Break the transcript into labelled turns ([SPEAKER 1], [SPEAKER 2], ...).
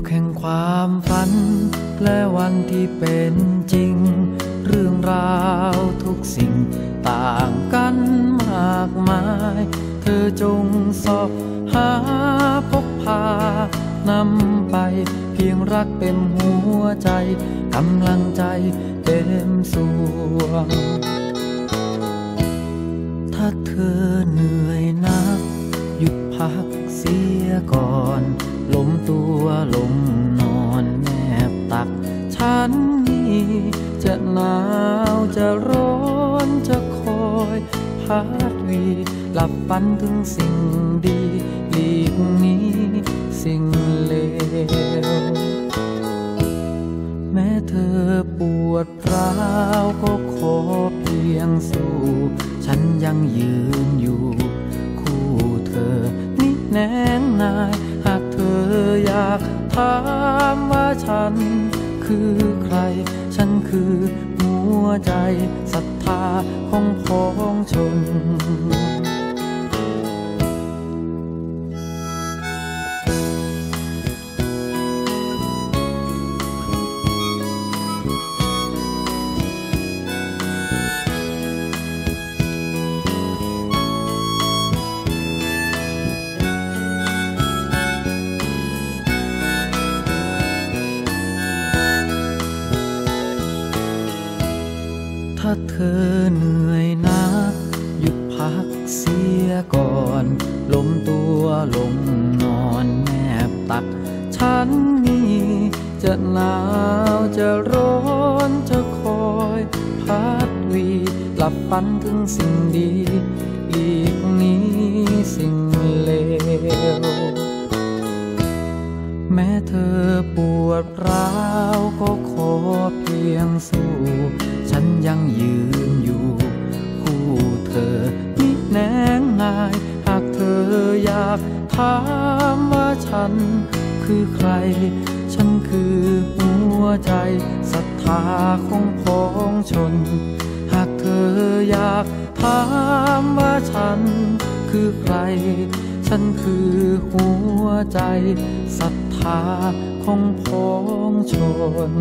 [SPEAKER 1] กแห่งควางที่เป็นจริง เรื่องราวทุกสิ่งต่างกันมากมาย เธอจงสอบหาพบพานำไป เพียงรักเต็มหัวใจกำลังใจเต็มสวง ถ้าเธอเหนื่อยนัก หยุดพักเสียก่อน ล้มตัวลงนอนแนบตัก ฉันนี่จะหนาวจะร้อนจะคอยพัดวีหลับฝันถึงสิ่งดีหลีกนี้สิ่งเลวแม้เธอปวดร้าวก็ขอเพียงสู้ ฉันยังยืนอยู่ คู่เธอนี่แนงนายากถามว่าฉัน คือใคร ฉันคือหัวใจศรัทธาของพ้องชน ถ้าเธอเหนื่อยนัก หยุดพักเสียก่อนล้มตัวลงนอนแนบตัก ฉันนี่จะหนาวจะร้อนจะคอยพัดวีหลับฝันถึงสิ่งดีหลีกนี้สิ่งเลว แม้เธอปวดร้าวก็ขอเพียงสู้ ยังยืนอยู่ คู่เธอมิแนงนาย หากเธออยากถามว่าฉัน คือใคร ฉันคือหัวใจศรัทธาของพ้องชน หากเธออยากถามว่าฉัน คือใคร ฉันคือหัวใจศรัทธาของพ้องชน